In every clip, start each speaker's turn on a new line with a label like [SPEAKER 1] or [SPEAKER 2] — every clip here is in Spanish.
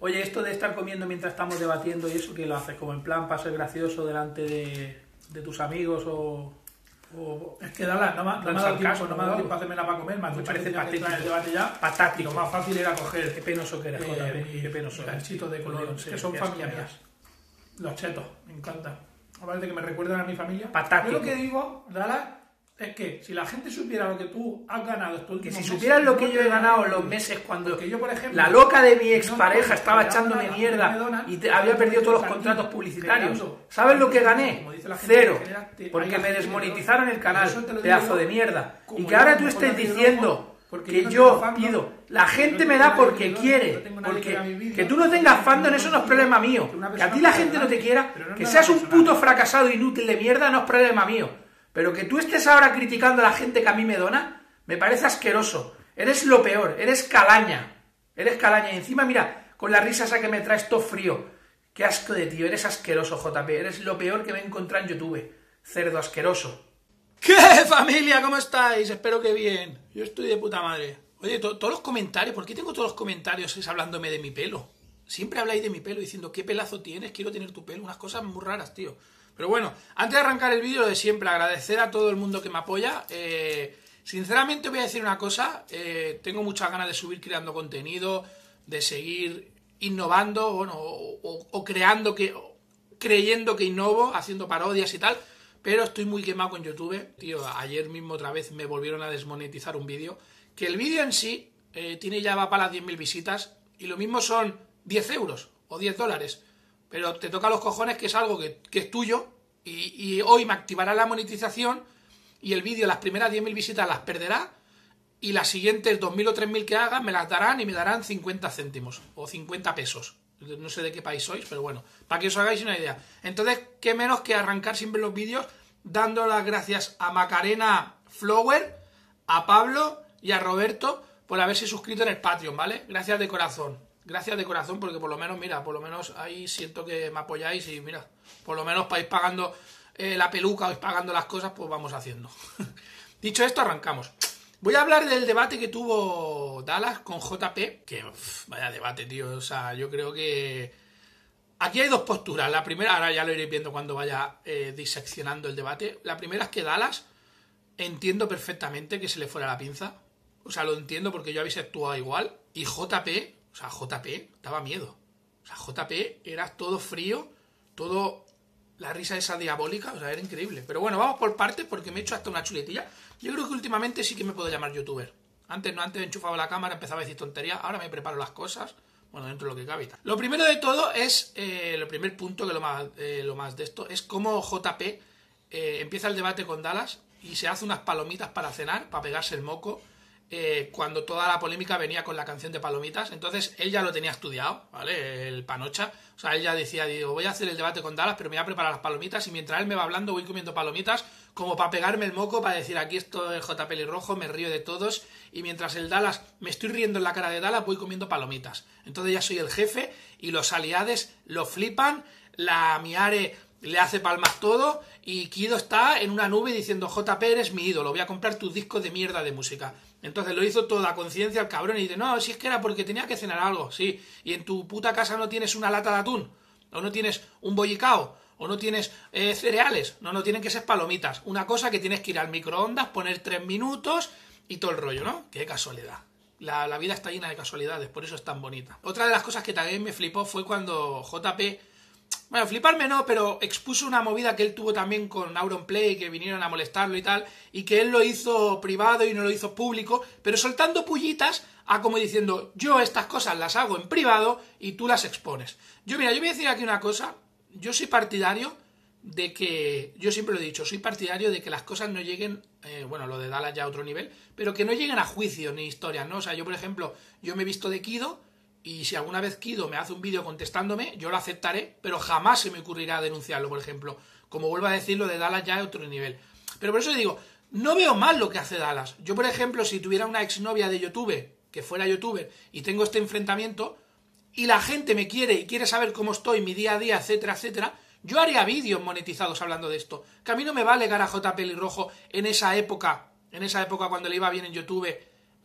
[SPEAKER 1] Oye, esto de estar comiendo mientras estamos debatiendo y eso, que lo haces como en plan para ser gracioso delante de, de tus amigos o, o-
[SPEAKER 2] Es que Dallas, no me, no me ha dado tiempo,
[SPEAKER 1] caso,
[SPEAKER 2] no me ha
[SPEAKER 1] ¿no?
[SPEAKER 2] dado tiempo a hacerme nada para comer, me,
[SPEAKER 1] Me parece
[SPEAKER 2] en el
[SPEAKER 1] patético.
[SPEAKER 2] debate ya.
[SPEAKER 1] Patático.
[SPEAKER 2] Lo más fácil era coger
[SPEAKER 1] Qué penoso que eres,
[SPEAKER 2] eh,
[SPEAKER 1] JP, qué penoso.
[SPEAKER 2] ganchitos de color, que son
[SPEAKER 1] qué
[SPEAKER 2] familia
[SPEAKER 1] asco,
[SPEAKER 2] mías. Los chetos, me encanta. Aparte que me recuerdan a mi familia.
[SPEAKER 1] Patático.
[SPEAKER 2] Yo lo que digo, Dallas, es que si la gente supiera lo que tú has ganado estos
[SPEAKER 1] Que si supieran lo que yo he ganado los meses cuando
[SPEAKER 2] Porque yo, por ejemplo,
[SPEAKER 1] la loca de mi expareja estaba echándome mierda y te- había perdido todos los contratos publicitarios. ¿Sabes lo que gané? Cero. Porque me desmonetizaron el canal, pedazo de mierda. Y que ahora tú estés diciendo que
[SPEAKER 2] yo
[SPEAKER 1] pido, la gente me da porque quiere. Porque que tú no tengas fandom, eso no es problema mío.
[SPEAKER 2] que
[SPEAKER 1] a ti la gente no te quiera, que seas un puto fracasado inútil de mierda no es problema mío. Pero que tú estés ahora criticando a la gente que a mí me dona, me parece asqueroso. Eres lo peor, eres calaña. Eres calaña. Y encima, mira, con la risa esa que me traes todo frío. Qué asco de tío, eres asqueroso, JP. Eres lo peor que me he encontrado en YouTube. Cerdo asqueroso. ¿Qué familia? ¿Cómo estáis? Espero que bien. Yo estoy de puta madre. Oye, to- todos los comentarios, ¿por qué tengo todos los comentarios es hablándome de mi pelo? Siempre habláis de mi pelo diciendo qué pelazo tienes, quiero tener tu pelo, unas cosas muy raras, tío. Pero bueno, antes de arrancar el vídeo, de siempre, agradecer a todo el mundo que me apoya. Eh, sinceramente voy a decir una cosa, eh, tengo muchas ganas de seguir creando contenido, de seguir innovando, bueno, o, creando que, creyendo que innovo, haciendo parodias y tal, pero estoy muy quemado con YouTube. Tío, ayer mismo otra vez me volvieron a desmonetizar un vídeo, que el vídeo en sí eh, tiene ya va para las 10.000 visitas y lo mismo son 10 euros o 10 dólares, pero te toca los cojones que es algo que, es tuyo y, hoy me activará la monetización y el vídeo, las primeras 10.000 visitas las perderá y las siguientes 2.000 o 3.000 que hagan me las darán y me darán 50 céntimos o 50 pesos. No sé de qué país sois, pero bueno, para que os hagáis una idea. Entonces, qué menos que arrancar siempre los vídeos dando las gracias a Macarena Flower, a Pablo y a Roberto por haberse suscrito en el Patreon, ¿vale? Gracias de corazón. Gracias de corazón porque por lo menos, mira, por lo menos ahí siento que me apoyáis y mira, por lo menos para ir pagando eh, la peluca o ir pagando las cosas, pues vamos haciendo. Dicho esto, arrancamos. Voy a hablar del debate que tuvo Dallas con JP, que vaya debate, tío. O sea, yo creo que aquí hay dos posturas. La primera, ahora ya lo iré viendo cuando vaya eh, diseccionando el debate. La primera es que Dallas entiendo perfectamente que se le fuera la pinza. O sea, lo entiendo porque yo habéis actuado igual. Y JP, sea, JP daba miedo. O sea, JP era todo frío, todo la risa esa diabólica, o sea, era increíble. Pero bueno, vamos por partes porque me he hecho hasta una chuletilla. Yo creo que últimamente sí que me puedo llamar youtuber. Antes no, antes enchufaba la cámara, empezaba a decir tonterías, ahora me preparo las cosas. Bueno, dentro de lo que cabe. Lo primero de todo es, eh, el primer punto, que lo más, eh, lo más de esto, es cómo JP eh, empieza el debate con Dallas y se hace unas palomitas para cenar, para pegarse el moco, eh, cuando toda la polémica venía con la canción de palomitas. Entonces él ya lo tenía estudiado, ¿vale? El panocha. O sea, él ya decía, digo, voy a hacer el debate con Dallas, pero me voy a preparar las palomitas y mientras él me va hablando voy comiendo palomitas como para pegarme el moco, para decir, aquí estoy el J pelirrojo, me río de todos y mientras el Dallas, me estoy riendo en la cara de Dallas, voy comiendo palomitas. Entonces ya soy el jefe y los aliades lo flipan, la Miare le hace palmas todo y Kido está en una nube diciendo JP eres mi ídolo, voy a comprar tus discos de mierda de música. Entonces lo hizo toda conciencia el cabrón y dice, no, si es que era porque tenía que cenar algo, sí, y en tu puta casa no tienes una lata de atún, o no tienes un bollicao, o no tienes eh, cereales, no, no tienen que ser palomitas, una cosa que tienes que ir al microondas, poner tres minutos y todo el rollo, ¿no? Qué casualidad. La, la vida está llena de casualidades, por eso es tan bonita. Otra de las cosas que también me flipó fue cuando JP bueno, fliparme no, pero expuso una movida que él tuvo también con Auronplay, que vinieron a molestarlo y tal, y que él lo hizo privado y no lo hizo público, pero soltando pullitas a como diciendo, yo estas cosas las hago en privado y tú las expones. Yo, mira, yo voy a decir aquí una cosa, yo soy partidario de que, yo siempre lo he dicho, soy partidario de que las cosas no lleguen, eh, bueno, lo de Dallas ya a otro nivel, pero que no lleguen a juicio ni historias, ¿no? O sea, yo, por ejemplo, yo me he visto de Kido, y si alguna vez Kido me hace un vídeo contestándome, yo lo aceptaré, pero jamás se me ocurrirá denunciarlo, por ejemplo. Como vuelvo a decir, lo de Dallas ya a otro nivel. Pero por eso digo, no veo mal lo que hace Dallas. Yo, por ejemplo, si tuviera una exnovia de YouTube, que fuera youtuber, y tengo este enfrentamiento, y la gente me quiere y quiere saber cómo estoy, mi día a día, etcétera, etcétera, yo haría vídeos monetizados hablando de esto. Que a mí no me vale cara a J Pelirrojo en esa época, en esa época cuando le iba bien en YouTube,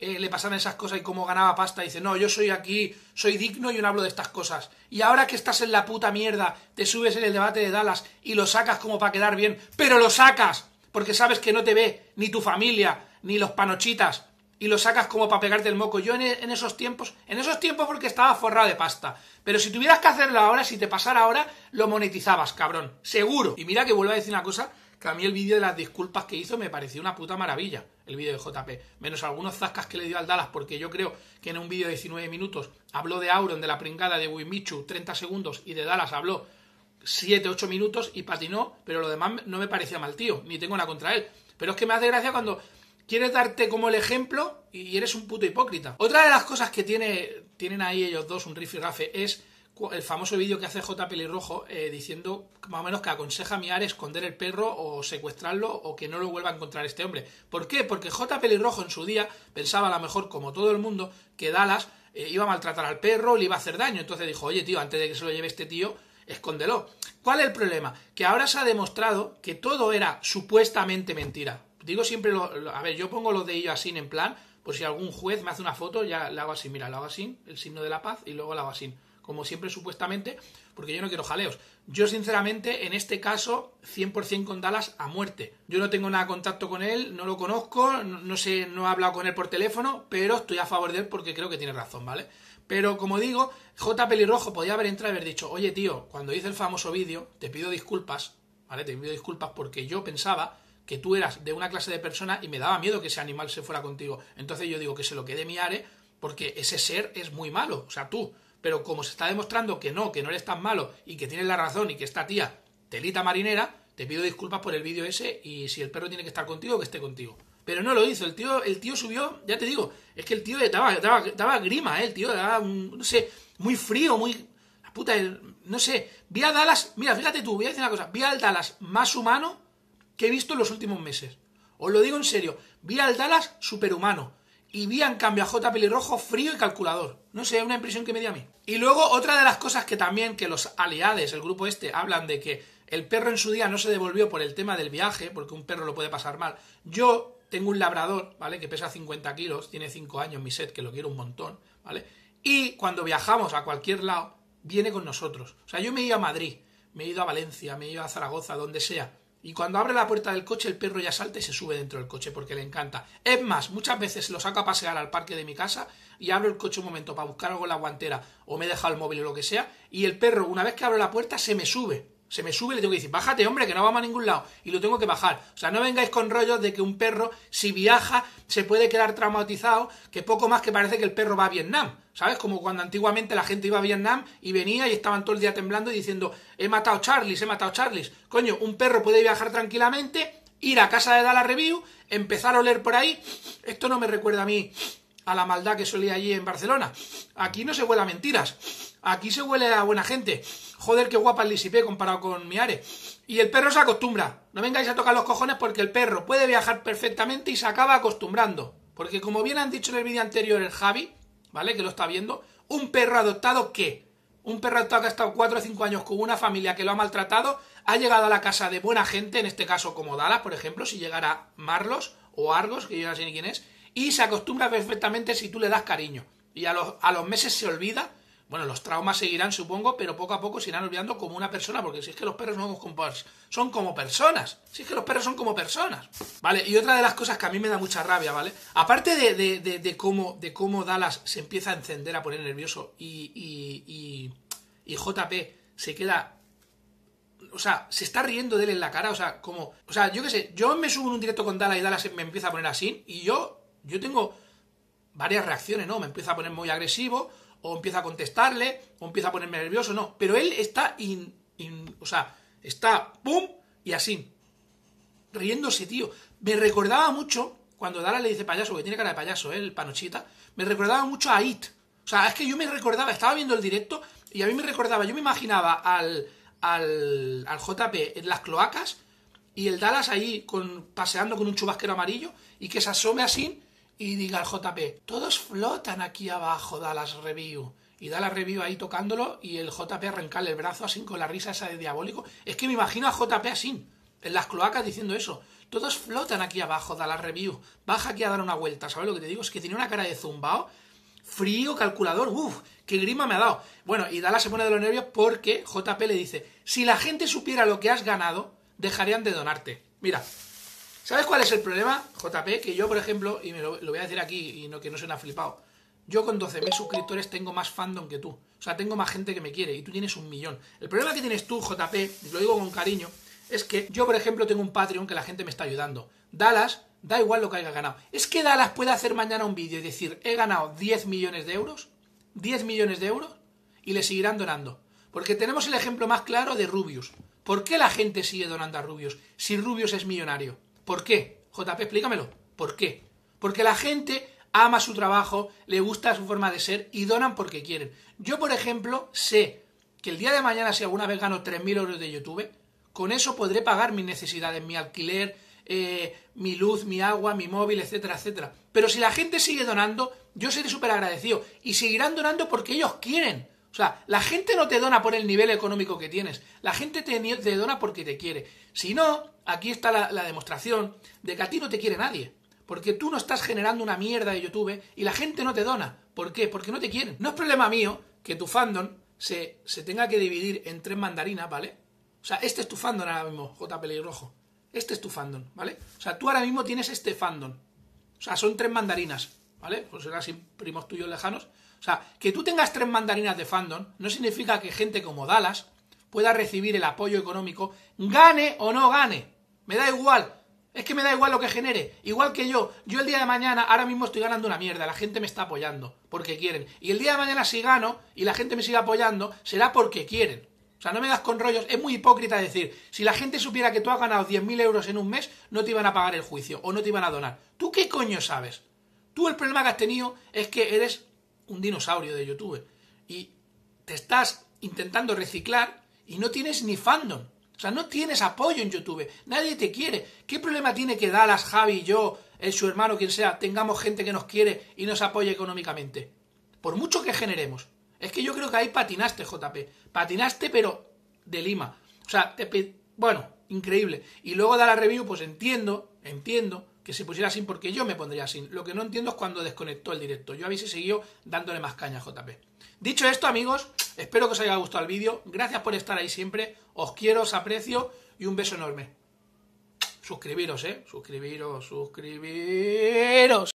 [SPEAKER 1] eh, le pasaran esas cosas y cómo ganaba pasta. dice, no, yo soy aquí, soy digno y no hablo de estas cosas. Y ahora que estás en la puta mierda, te subes en el debate de Dallas y lo sacas como para quedar bien, pero lo sacas porque sabes que no te ve ni tu familia, ni los panochitas, y lo sacas como para pegarte el moco. Yo en, en, esos tiempos, en esos tiempos porque estaba forrado de pasta. Pero si tuvieras que hacerlo ahora, si te pasara ahora, lo monetizabas, cabrón. Seguro. Y mira que vuelvo a decir una cosa, a mí el vídeo de las disculpas que hizo me pareció una puta maravilla, el vídeo de JP. Menos algunos zascas que le dio al Dallas, porque yo creo que en un vídeo de 19 minutos habló de Auron, de la pringada de Wimichu, 30 segundos, y de Dallas habló 7, 8 minutos y patinó, pero lo demás no me parecía mal tío, ni tengo nada contra él. Pero es que me hace gracia cuando quieres darte como el ejemplo y eres un puto hipócrita. Otra de las cosas que tiene, tienen ahí ellos dos, un riff y rafe, es el famoso vídeo que hace J. Pelirrojo eh, diciendo más o menos que aconseja a Miar esconder el perro o secuestrarlo o que no lo vuelva a encontrar este hombre. ¿Por qué? Porque J. Pelirrojo en su día pensaba a lo mejor, como todo el mundo, que Dallas eh, iba a maltratar al perro, le iba a hacer daño. Entonces dijo, oye tío, antes de que se lo lleve este tío, escóndelo. ¿Cuál es el problema? Que ahora se ha demostrado que todo era supuestamente mentira. Digo siempre, lo, a ver, yo pongo lo de ello así en plan, por si algún juez me hace una foto, ya le hago así, mira, lo hago así, el signo de la paz, y luego lo hago así como siempre supuestamente, porque yo no quiero jaleos. Yo sinceramente en este caso 100% con Dallas a muerte. Yo no tengo nada de contacto con él, no lo conozco, no, sé, no he hablado con él por teléfono, pero estoy a favor de él porque creo que tiene razón, ¿vale? Pero como digo, J. Pelirrojo podía haber entrado y haber dicho, oye tío, cuando hice el famoso vídeo, te pido disculpas, ¿vale? Te pido disculpas porque yo pensaba que tú eras de una clase de persona y me daba miedo que ese animal se fuera contigo. Entonces yo digo que se lo quede mi are porque ese ser es muy malo, o sea, tú pero como se está demostrando que no, que no eres tan malo y que tienes la razón y que esta tía, telita marinera, te pido disculpas por el vídeo ese y si el perro tiene que estar contigo, que esté contigo. Pero no lo hizo, el tío, el tío subió, ya te digo, es que el tío daba, grima, ¿eh? el tío daba, no sé, muy frío, muy... La puta, no sé, vi a Dallas, mira, fíjate tú, voy a decir una cosa, vi al Dallas más humano que he visto en los últimos meses. Os lo digo en serio, vi al Dallas superhumano y vi a J. Pelirrojo frío y calculador. No sé, es una impresión que me dio a mí. Y luego otra de las cosas que también que los aliados, el grupo este, hablan de que el perro en su día no se devolvió por el tema del viaje, porque un perro lo puede pasar mal. Yo tengo un labrador, ¿vale? Que pesa 50 kilos, tiene 5 años mi set, que lo quiero un montón, ¿vale? Y cuando viajamos a cualquier lado, viene con nosotros. O sea, yo me he ido a Madrid, me he ido a Valencia, me he ido a Zaragoza, donde sea y cuando abre la puerta del coche, el perro ya salta y se sube dentro del coche porque le encanta. Es más, muchas veces lo saco a pasear al parque de mi casa y abro el coche un momento para buscar algo en la guantera o me deja el móvil o lo que sea. Y el perro, una vez que abro la puerta, se me sube se me sube y le tengo que decir, bájate, hombre, que no vamos a ningún lado. Y lo tengo que bajar. O sea, no vengáis con rollos de que un perro, si viaja, se puede quedar traumatizado, que poco más que parece que el perro va a Vietnam. ¿Sabes? Como cuando antiguamente la gente iba a Vietnam y venía y estaban todo el día temblando y diciendo, he matado Charlie, he matado Charlie. Coño, un perro puede viajar tranquilamente, ir a casa de Dala Review, empezar a oler por ahí. Esto no me recuerda a mí a la maldad que solía allí en Barcelona. Aquí no se huele a mentiras. Aquí se huele a buena gente. Joder, qué guapa el Lisipé comparado con Miare. Y el perro se acostumbra. No vengáis a tocar los cojones porque el perro puede viajar perfectamente y se acaba acostumbrando. Porque como bien han dicho en el vídeo anterior el Javi, ¿vale? Que lo está viendo, un perro adoptado ¿qué? Un perro adoptado que ha estado 4 o 5 años con una familia que lo ha maltratado, ha llegado a la casa de buena gente, en este caso como Dala, por ejemplo, si llegara Marlos o Argos, que yo no sé ni quién es, y se acostumbra perfectamente si tú le das cariño. Y a los, a los meses se olvida bueno, los traumas seguirán, supongo, pero poco a poco se irán olvidando como una persona, porque si es que los perros no son como personas. Si es que los perros son como personas. Vale, y otra de las cosas que a mí me da mucha rabia, ¿vale? Aparte de, de, cómo, de cómo Dallas se empieza a encender, a poner nervioso y, y, y, JP se queda o sea, se está riendo de él en la cara, o sea, como, o sea, yo qué sé, yo me subo en un directo con Dallas y Dallas me empieza a poner así y yo, yo tengo varias reacciones, ¿no? Me empieza a poner muy agresivo, o empieza a contestarle, o empieza a ponerme nervioso, no. Pero él está, in, o sea, está pum y así, riéndose, tío. Me recordaba mucho, cuando Dala le dice payaso, que tiene cara de payaso, ¿eh? el panochita, me recordaba mucho a It. O sea, es que yo me recordaba, estaba viendo el directo y a mí me recordaba, yo me imaginaba al, al, al JP en las cloacas y el Dallas ahí con, paseando con un chubasquero amarillo y que se asome así y diga al JP, todos flotan aquí abajo, Dallas Review. Y da la review ahí tocándolo y el JP arrancarle el brazo así con la risa esa de diabólico. Es que me imagino a JP así. en las cloacas diciendo eso. Todos flotan aquí abajo, da la review. Baja aquí a dar una vuelta. ¿Sabes lo que te digo? Es que tiene una cara de zumbao. Frío, calculador. Uf, qué grima me ha dado. Bueno, y Dala se pone de los nervios porque JP le dice, si la gente supiera lo que has ganado, dejarían de donarte. Mira, ¿sabes cuál es el problema, JP? Que yo, por ejemplo, y me lo, voy a decir aquí y no que no suena flipado, yo con 12.000 suscriptores tengo más fandom que tú. O sea, tengo más gente que me quiere y tú tienes un millón. El problema que tienes tú, JP, y lo digo con cariño, es que yo, por ejemplo, tengo un Patreon que la gente me está ayudando. Dallas, da igual lo que haya ganado. Es que Dallas puede hacer mañana un vídeo y decir, he ganado 10 millones de euros, 10 millones de euros, y le seguirán donando. Porque tenemos el ejemplo más claro de Rubius. ¿Por qué la gente sigue donando a Rubius si Rubius es millonario? ¿Por qué? JP, explícamelo. ¿Por qué? Porque la gente ama su trabajo, le gusta su forma de ser y donan porque quieren. Yo, por ejemplo, sé que el día de mañana, si alguna vez gano 3.000 euros de YouTube, con eso podré pagar mis necesidades, mi alquiler, eh, mi luz, mi agua, mi móvil, etcétera, etcétera. Pero si la gente sigue donando, yo seré súper agradecido. Y seguirán donando porque ellos quieren. O sea, la gente no te dona por el nivel económico que tienes. La gente te, dona porque te quiere. Si no, aquí está la, demostración de que a ti no te quiere nadie. Porque tú no estás generando una mierda de YouTube y la gente no te dona. ¿Por qué? Porque no te quieren. No es problema mío que tu fandom se, se tenga que dividir en tres mandarinas, ¿vale? O sea, este es tu fandom ahora mismo, J. Pelirrojo. Este es tu fandom, ¿vale? O sea, tú ahora mismo tienes este fandom. O sea, son tres mandarinas, ¿vale? Pues serán así primos tuyos lejanos. O sea, que tú tengas tres mandarinas de fandom no significa que gente como Dallas pueda recibir el apoyo económico, gane o no gane. Me da igual. Es que me da igual lo que genere. Igual que yo. Yo el día de mañana, ahora mismo estoy ganando una mierda. La gente me está apoyando porque quieren. Y el día de mañana si gano y la gente me sigue apoyando, será porque quieren. O sea, no me das con rollos. Es muy hipócrita decir, si la gente supiera que tú has ganado 10.000 euros en un mes, no te iban a pagar el juicio o no te iban a donar. ¿Tú qué coño sabes? Tú el problema que has tenido es que eres un dinosaurio de YouTube y te estás intentando reciclar y no tienes ni fandom. O sea, no tienes apoyo en YouTube. Nadie te quiere. ¿Qué problema tiene que Dallas, Javi, yo, el, su hermano, quien sea, tengamos gente que nos quiere y nos apoye económicamente? Por mucho que generemos. Es que yo creo que ahí patinaste, JP. Patinaste, pero de Lima. O sea, te, bueno, increíble. Y luego da la review, pues entiendo, entiendo que se pusiera así porque yo me pondría así. Lo que no entiendo es cuando desconectó el directo. Yo habéis seguido dándole más caña a JP. Dicho esto, amigos, espero que os haya gustado el vídeo. Gracias por estar ahí siempre. Os quiero, os aprecio y un beso enorme. Suscribiros, ¿eh? Suscribiros, suscribiros.